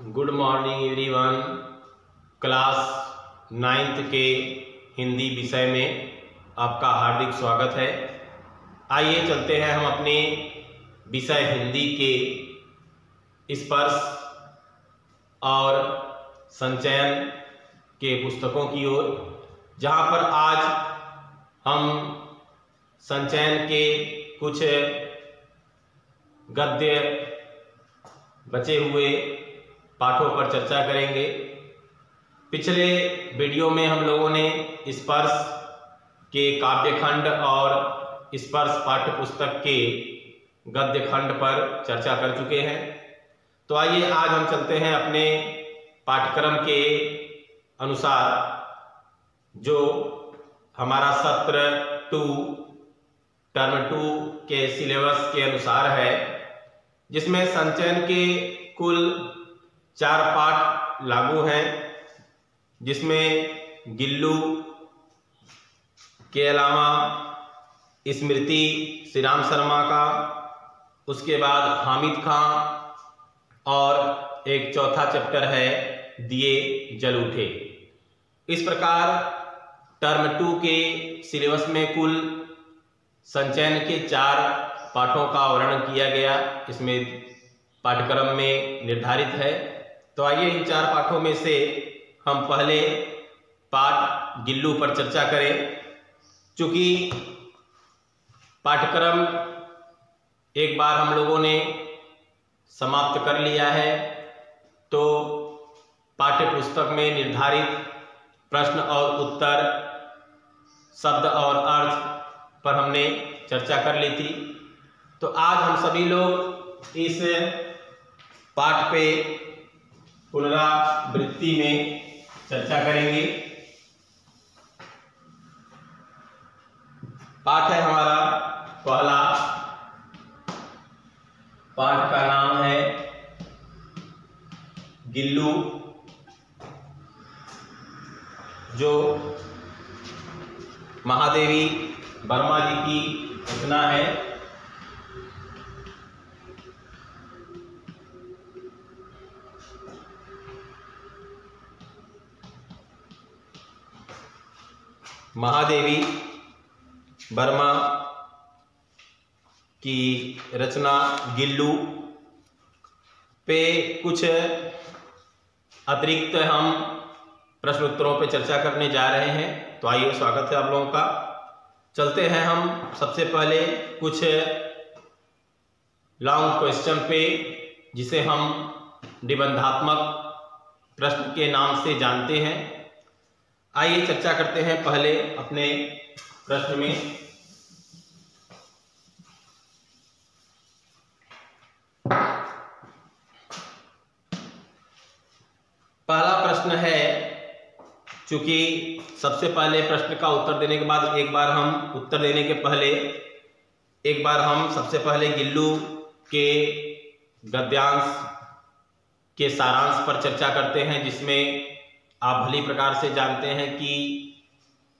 Good morning everyone. Class ninth के हिंदी विषय में आपका हार्दिक स्वागत है। आइए चलते हैं हम अपने विषय हिंदी के स्पर्श और संचयन के पुस्तकों की ओर, जहाँ पर आज हम संचयन के कुछ गद्य बचे हुए पाठों पर चर्चा करेंगे। पिछले वीडियो में हम लोगों ने स्पर्श के काव्यखंड और स्पर्श पाठ्य पुस्तक के गद्य खंड पर चर्चा कर चुके हैं। तो आइए आज हम चलते हैं अपने पाठ्यक्रम के अनुसार, जो हमारा सत्र टू, टर्म टू के सिलेबस के अनुसार है, जिसमें संचयन के कुल चार पाठ लागू हैं, जिसमें गिल्लू के अलावा स्मृति श्री राम शर्मा का, उसके बाद हामिद खां और एक चौथा चैप्टर है, दिए जल उठे। इस प्रकार टर्म टू के सिलेबस में कुल संचयन के चार पाठों का वर्णन किया गया, इसमें पाठ्यक्रम में निर्धारित है। तो आइए इन चार पाठों में से हम पहले पाठ गिल्लू पर चर्चा करें। चूँकि पाठ्यक्रम एक बार हम लोगों ने समाप्त कर लिया है तो पाठ्य पुस्तक में निर्धारित प्रश्न और उत्तर, शब्द और अर्थ पर हमने चर्चा कर ली थी। तो आज हम सभी लोग इस पाठ पे पुनरावृत्ति में चर्चा करेंगे। पाठ है हमारा पहला। पाठ का नाम है गिल्लू, जो महादेवी वर्मा जी की रचना है। महादेवी वर्मा की रचना गिल्लू पे कुछ अतिरिक्त हम प्रश्न उत्तरों पे चर्चा करने जा रहे हैं। तो आइए स्वागत है आप लोगों का। चलते हैं हम सबसे पहले कुछ लॉन्ग क्वेश्चन पे, जिसे हम निबंधात्मक प्रश्न के नाम से जानते हैं। आइए चर्चा करते हैं पहले अपने प्रश्न में। पहला प्रश्न है, चूँकि सबसे पहले प्रश्न का उत्तर देने के बाद एक बार हम उत्तर देने के पहले, एक बार हम सबसे पहले गिल्लू के गद्यांश के सारांश पर चर्चा करते हैं, जिसमें आप भली प्रकार से जानते हैं कि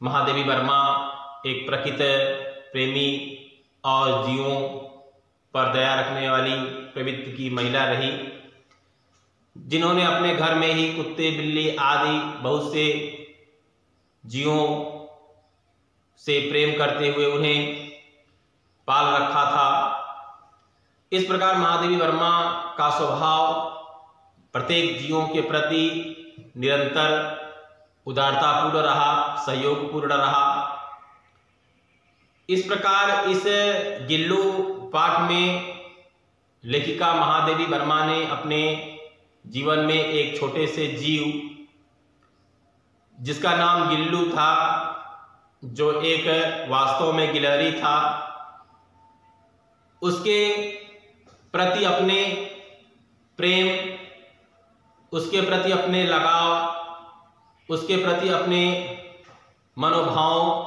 महादेवी वर्मा एक प्रकृत प्रेमी और जीवों पर दया रखने वाली प्रवृत्ति की महिला रही। जिन्होंने अपने घर में ही कुत्ते, बिल्ली आदि बहुत से जीवों से प्रेम करते हुए उन्हें पाल रखा था। इस प्रकार महादेवी वर्मा का स्वभाव प्रत्येक जीवों के प्रति निरंतर उदारतापूर्ण रहा, सहयोगपूर्ण रहा। इस प्रकार इस गिल्लू पाठ में लेखिका महादेवी वर्मा ने अपने जीवन में एक छोटे से जीव, जिसका नाम गिल्लू था, जो एक वास्तव में गिलहरी था, उसके प्रति अपने प्रेम उसके प्रति अपने लगाव, उसके प्रति अपने मनोभाव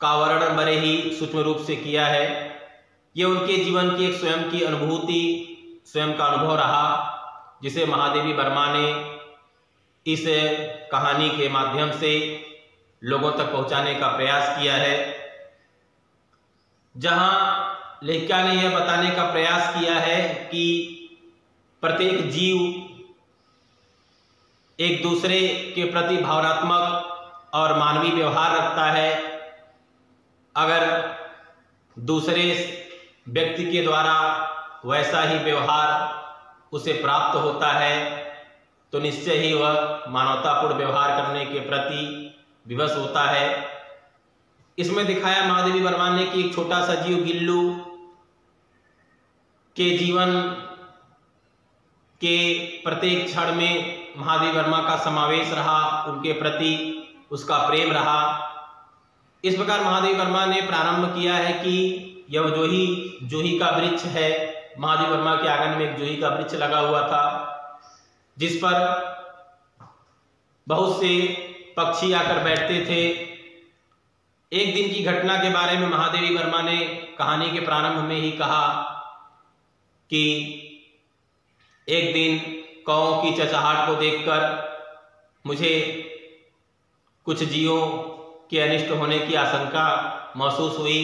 का वर्णन बड़े ही सूक्ष्म रूप से किया है। ये उनके जीवन की एक स्वयं की अनुभूति, स्वयं का अनुभव रहा, जिसे महादेवी वर्मा ने इस कहानी के माध्यम से लोगों तक पहुँचाने का प्रयास किया है। जहाँ लेखिका ने यह बताने का प्रयास किया है कि प्रत्येक जीव एक दूसरे के प्रति भावनात्मक और मानवीय व्यवहार रखता है। अगर दूसरे व्यक्ति के द्वारा वैसा ही व्यवहार उसे प्राप्त होता है तो निश्चय ही वह मानवतापूर्ण व्यवहार करने के प्रति विवश होता है। इसमें दिखाया महादेवी वर्मा ने कि एक छोटा सा जीव गिल्लू के जीवन के प्रत्येक क्षण में महादेवी वर्मा का समावेश रहा, उनके प्रति उसका प्रेम रहा। इस प्रकार महादेव वर्मा ने प्रारंभ किया है कि यह जोही जोही का वृक्ष है। महादेव वर्मा के आँगन में एक जोही का वृक्ष लगा हुआ था, जिस पर बहुत से पक्षी आकर बैठते थे। एक दिन की घटना के बारे में महादेवी वर्मा ने कहानी के प्रारंभ में ही कहा कि एक दिन कौ की चचाहट को देखकर मुझे कुछ जीवों के अनिष्ट होने की आशंका महसूस हुई।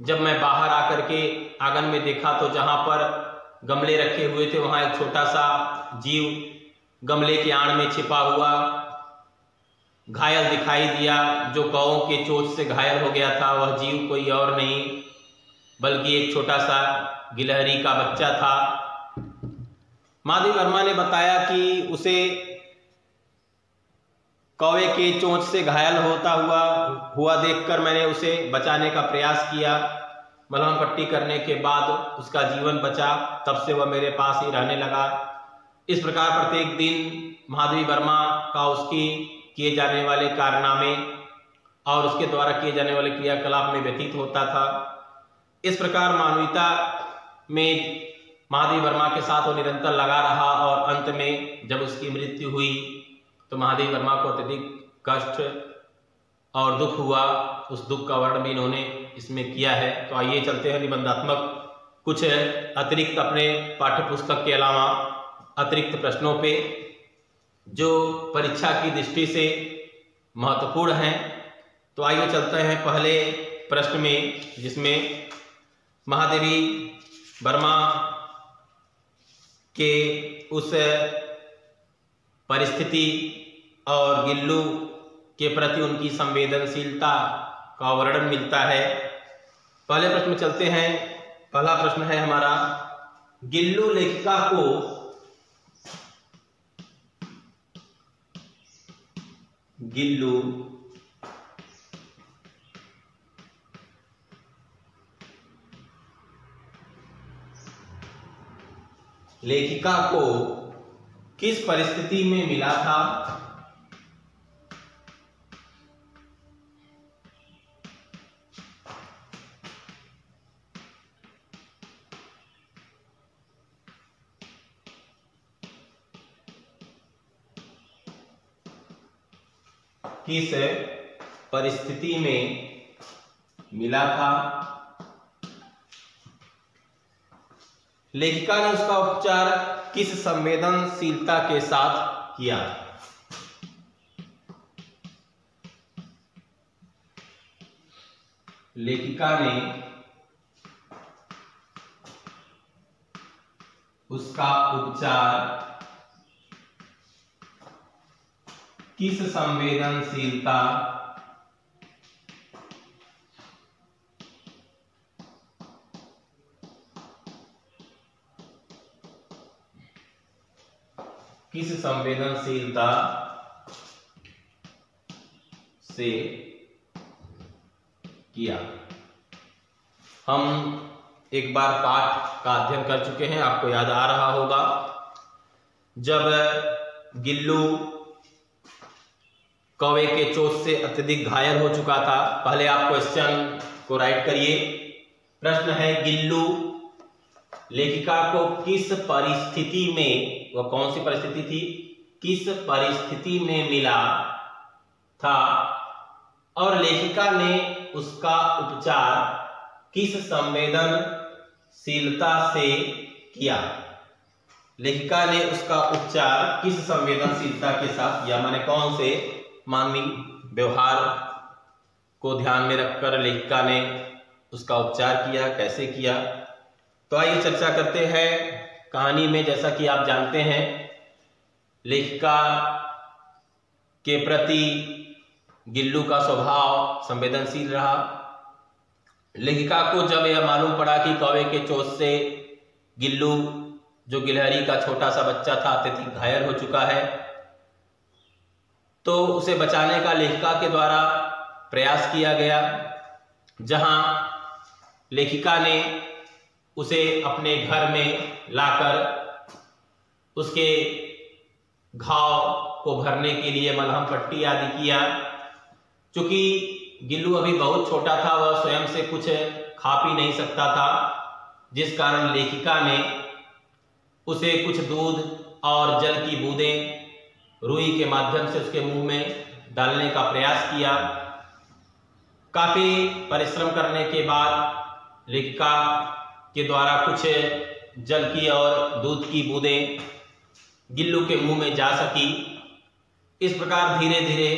जब मैं बाहर आकर के आँगन में देखा तो जहाँ पर गमले रखे हुए थे, वहाँ एक छोटा सा जीव गमले के आड़ में छिपा हुआ घायल दिखाई दिया, जो कौ के चोट से घायल हो गया था। वह जीव कोई और नहीं, बल्कि एक छोटा सा गिलहरी का बच्चा था। माधवी वर्मा ने बताया कि उसे कौवे के चोंच से घायल होता हुआ हुआ देखकर मैंने उसे बचाने का प्रयास किया। मलहम पट्टी करने के बाद उसका जीवन बचा। तब से वह मेरे पास ही रहने लगा। इस प्रकार प्रत्येक दिन महादेवी वर्मा का उसकी किए जाने वाले कारनामे और उसके द्वारा किए जाने वाले क्रियाकलाप में व्यतीत होता था। इस प्रकार मानवीयता में महादेवी वर्मा के साथ वो निरंतर लगा रहा और अंत में जब उसकी मृत्यु हुई तो महादेव वर्मा को अत्यधिक कष्ट और दुख हुआ। उस दुख का वर्णन भी इन्होंने इसमें किया है। तो आइए चलते हैं निबंधात्मक। कुछ अतिरिक्त अपने पाठ्य पुस्तक के अलावा अतिरिक्त प्रश्नों पे, जो परीक्षा की दृष्टि से महत्वपूर्ण हैं। तो आइए चलते हैं पहले प्रश्न में, जिसमें महादेवी वर्मा के उस परिस्थिति और गिल्लू के प्रति उनकी संवेदनशीलता का वर्णन मिलता है। पहले प्रश्न में चलते हैं। पहला प्रश्न है हमारा, गिल्लू लेखिका को गिल्लू लेखिका को किस परिस्थिति में मिला था? किस परिस्थिति में मिला था? लेखिका ने उसका उपचार किस संवेदनशीलता के साथ किया? लेखिका ने उसका उपचार किस संवेदनशीलता किस संवेदनशीलता से किया? हम एक बार पाठ का अध्ययन कर चुके हैं, आपको याद आ रहा होगा। जब गिल्लू कौवे के चोट से अत्यधिक घायल हो चुका था, पहले आप क्वेश्चन को राइट करिए। प्रश्न है, गिल्लू लेखिका को किस परिस्थिति में वह कौन सी परिस्थिति थी? किस परिस्थिति में मिला? था। और लेखिका ने उसका उपचार किस संवेदनशीलता से किया? लेखिका ने उसका उपचार किस संवेदनशीलता के साथ या माने कौन से? मानवीय व्यवहार को ध्यान में रखकर लेखिका ने उसका उपचार किया, कैसे किया? तो आइए चर्चा करते हैं। कहानी में जैसा कि आप जानते हैं, लेखिका के प्रति गिल्लू का स्वभाव संवेदनशील रहा। लेखिका को जब यह मालूम पड़ा कि कौवे के चोट से गिल्लू, जो गिलहरी का छोटा सा बच्चा था, अत्यधिक घायल हो चुका है तो उसे बचाने का लेखिका के द्वारा प्रयास किया गया, जहाँ लेखिका ने उसे अपने घर में लाकर उसके घाव को भरने के लिए मलहम पट्टी आदि किया। क्योंकि गिल्लू अभी बहुत छोटा था, वह स्वयं से कुछ खा पी नहीं सकता था, जिस कारण लेखिका ने उसे कुछ दूध और जल की बूंदें रुई के माध्यम से उसके मुँह में डालने का प्रयास किया। काफ़ी परिश्रम करने के बाद लेखिका के द्वारा कुछ जल की और दूध की बूंदें गिल्लू के मुँह में जा सकी। इस प्रकार धीरे धीरे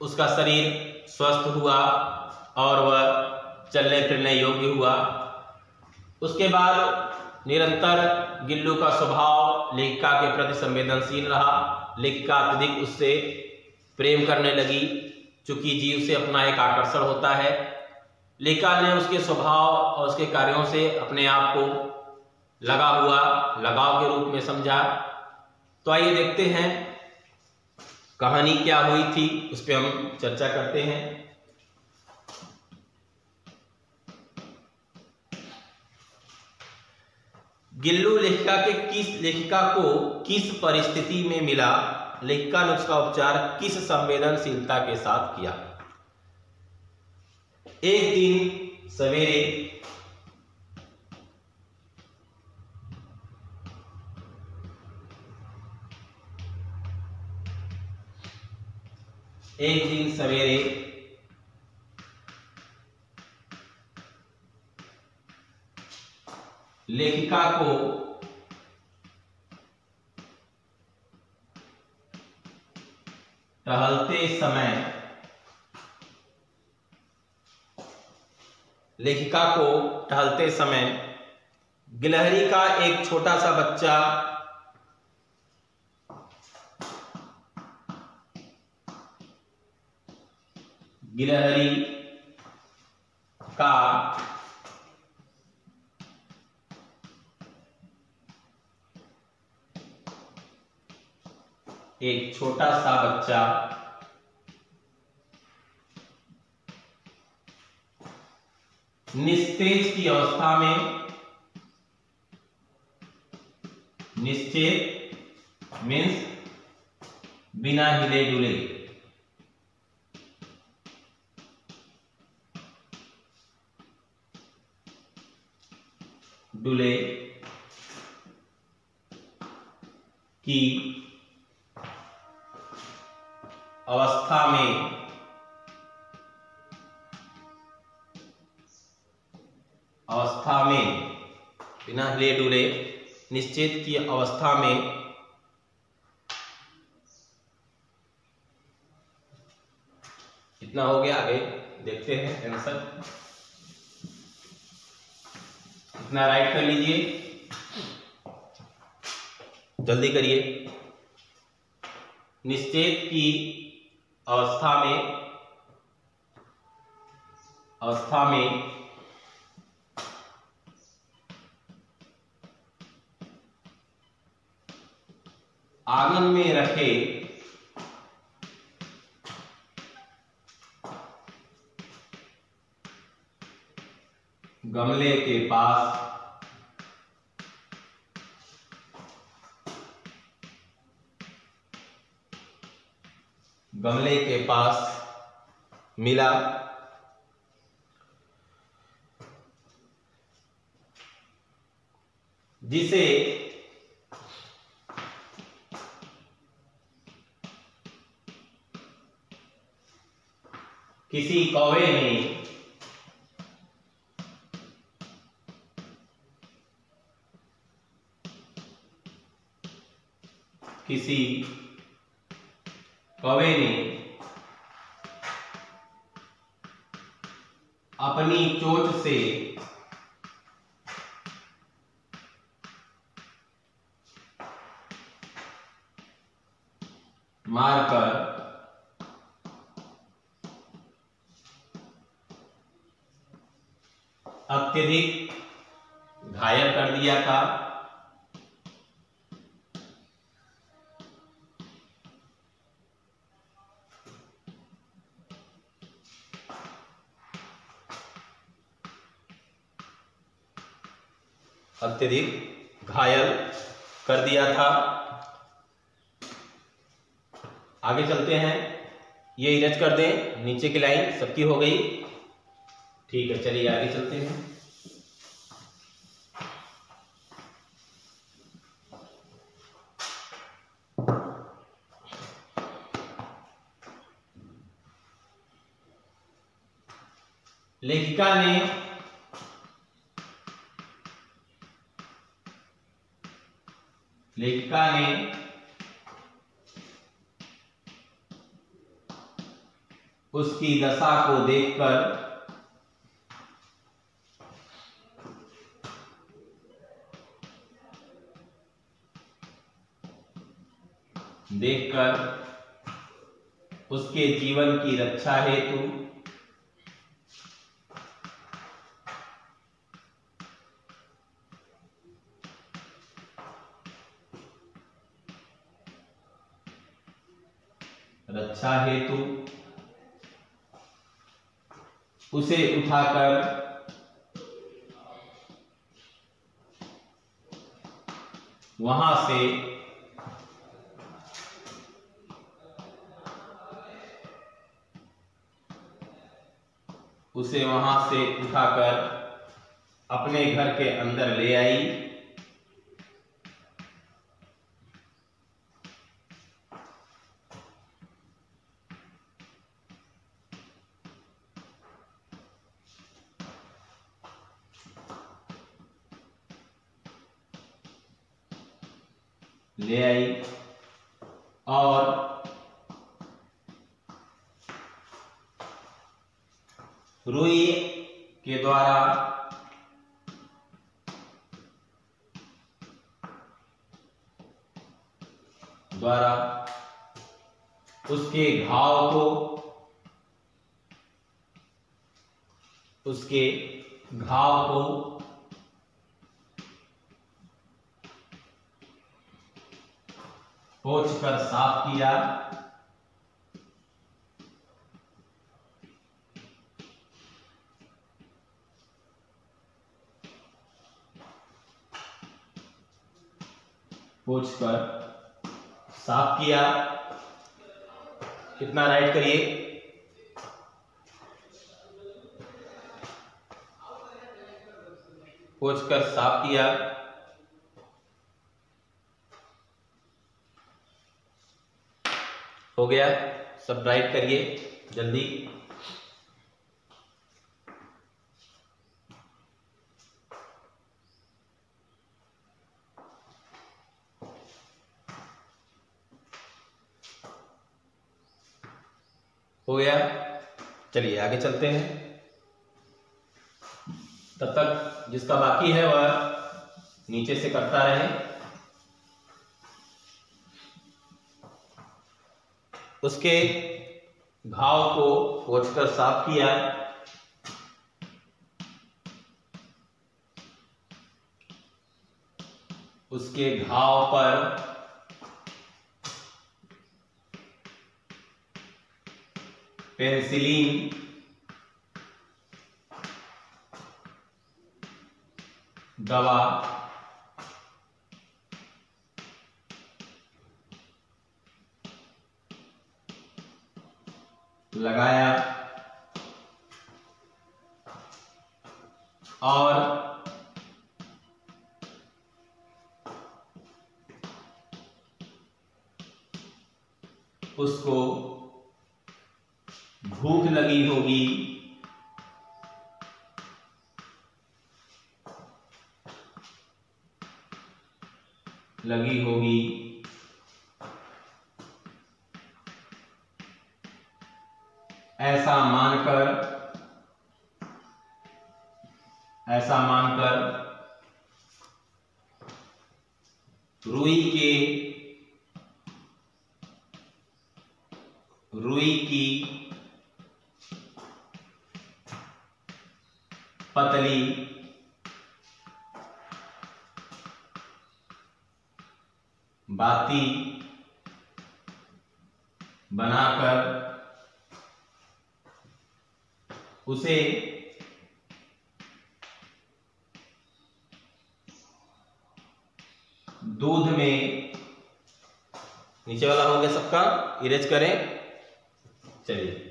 उसका शरीर स्वस्थ हुआ और वह चलने फिरने योग्य हुआ। उसके बाद निरंतर गिल्लू का स्वभाव लेखिका के प्रति संवेदनशील रहा। लेखिका अत्यधिक उससे प्रेम करने लगी। चूँकि जीव से अपना एक आकर्षण होता है। लेखिका ने उसके स्वभाव और उसके कार्यों से अपने आप को लगा हुआ, लगाव के रूप में समझा। तो आइए देखते हैं कहानी क्या हुई थी, उस पर हम चर्चा करते हैं। गिल्लू लेखिका के किस लेखिका को किस परिस्थिति में मिला, लेखिका ने उसका उपचार किस संवेदनशीलता के साथ किया? एक दिन सवेरे एक दिन सवेरे लेखिका को टहलते समय लेखिका को टहलते समय गिलहरी का एक छोटा सा बच्चा गिलहरी का एक छोटा सा बच्चा निस्तेज की अवस्था में निश्चेत मीन्स बिना हिले डुले डुले की अवस्था में अवस्था में, बिना हिले डुले, निश्चित की अवस्था में, इतना हो गया आगे, देखते हैं आंसर इतना राइट कर लीजिए। जल्दी करिए। निश्चेत की अवस्था में अवस्था में आँगन में रखे। गमले के पास। गमले के पास मिला। जिसे किसी कौवे ने किसी कौवे ने अपनी चोट से अत्यधिक घायल कर दिया था। अत्यधिक घायल कर दिया था। आगे चलते हैं। ये इरेज कर दें। नीचे की लाइन सबकी हो गई। ठीक है चलिए आगे चलते हैं। लेखिका ने लेखिका ने उसकी दशा को देखकर देखकर उसके जीवन की रक्षा हेतु रक्षा हेतु उसे उठाकर वहाँ से उसे वहाँ से उठाकर अपने घर के अंदर ले आई। पोछ कर साफ़ किया। पोछ कर साफ़ किया। कितना राइट करिए? पोछ कर साफ़ किया। गया। सब राइट करिए, जल्दी। हो गया। चलिए, आगे चलते हैं। तब तक जिसका बाकी है वह नीचे से करता रहे। उसके घाव को पोछकर साफ़ किया। उसके घाव पर पेंसिलीन दवा लगाया। और उसको भूख लगी होगी। लगी होगी। दूध में नीचे वाला हो गया सबका इरेज करें। चलिए।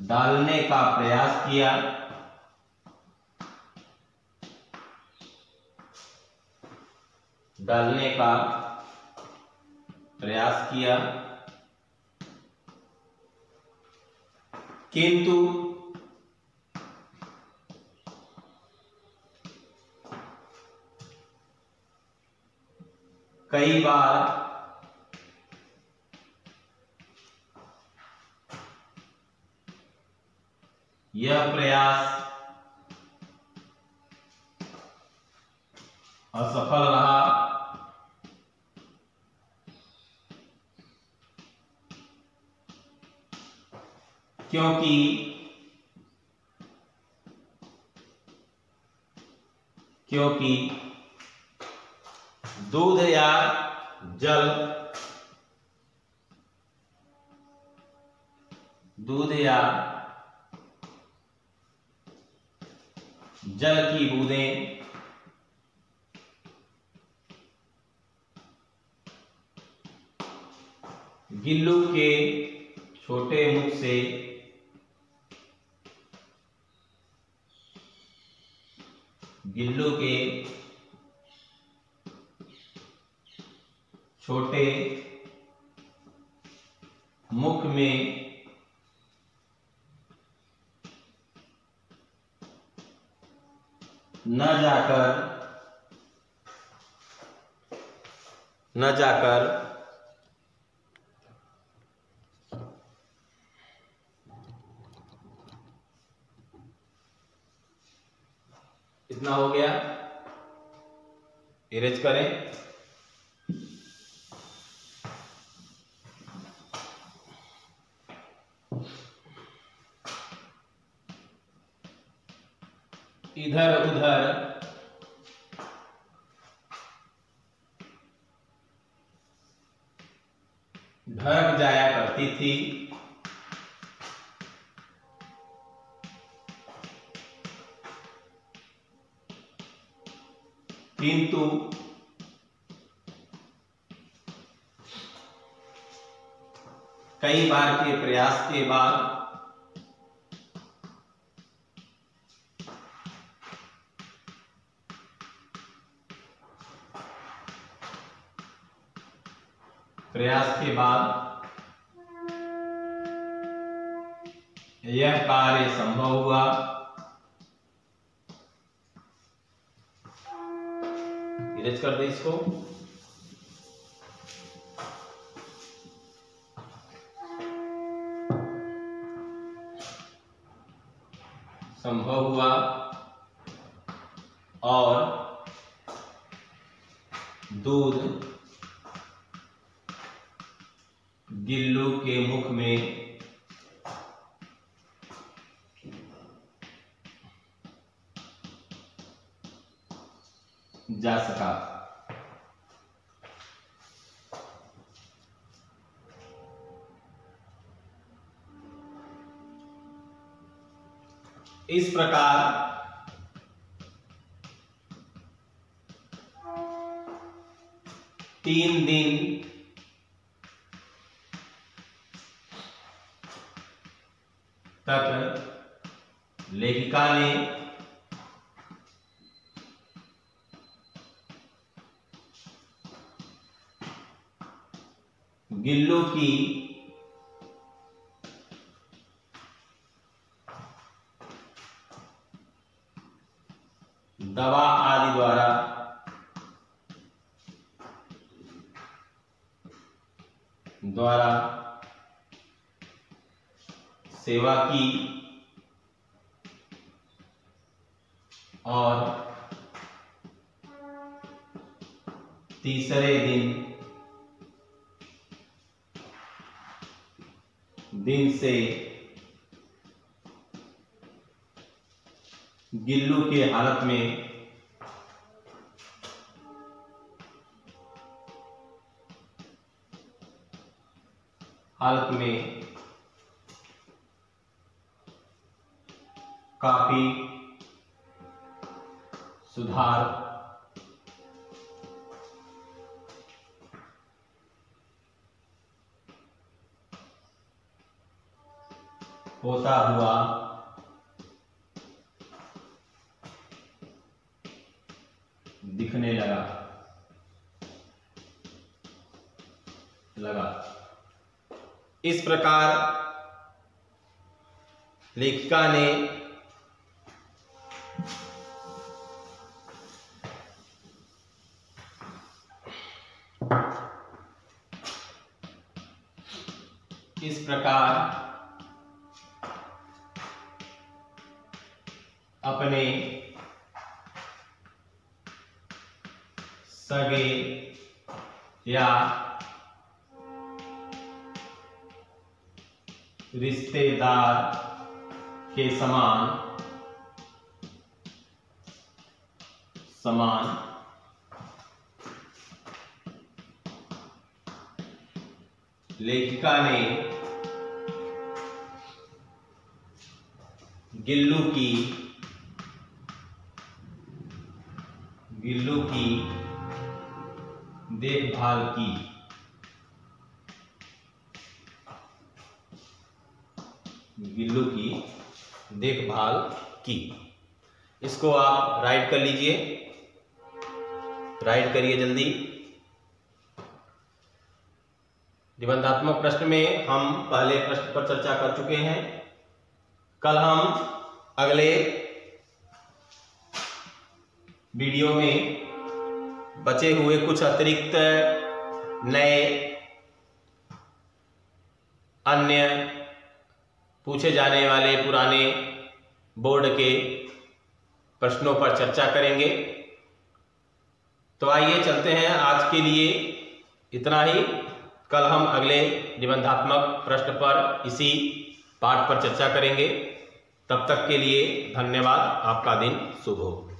डालने का प्रयास किया। डालने का प्रयास किया। किंतु कई बार यह प्रयास असफल रहा। क्योंकि क्योंकि दूध या जल दूध या जल की बूंदें। गिल्लू के छोटे मुख से गिल्लू के छोटे मुख में न जाकर न जाकर इतना हो गया। इरेज करें। बार के प्रयास के बाद प्रयास के बाद यह कार्य संभव हुआ। इरेज कर दे इसको। संभव हुआ। और दूध गिल्लू के मुख में जा सका। इस प्रकार तीन दिन तक लेखिका ने गिल्लू की दवा आदि द्वारा द्वारा सेवा की और तीसरे दिन दिन से गिल्लू के हालत में हालत में काफ़ी सुधार होता हुआ दिखने लगा। इस प्रकार लेखिका ने इस प्रकार अपने सगे या रिश्तेदार के समान समान। लेखिका ने गिल्लू की गिल्लू की देखभाल की। गिल्लू की देखभाल की। इसको आप राइट कर लीजिए। राइट करिए जल्दी। निबंधात्मक प्रश्न में हम पहले प्रश्न पर चर्चा कर चुके हैं। कल हम अगले वीडियो में बचे हुए कुछ अतिरिक्त नए अन्य पूछे जाने वाले पुराने बोर्ड के प्रश्नों पर चर्चा करेंगे। तो आइए चलते हैं आज के लिए इतना ही। कल हम अगले निबंधात्मक प्रश्न पर इसी पाठ पर चर्चा करेंगे। तब तक के लिए धन्यवाद। आपका दिन शुभ हो।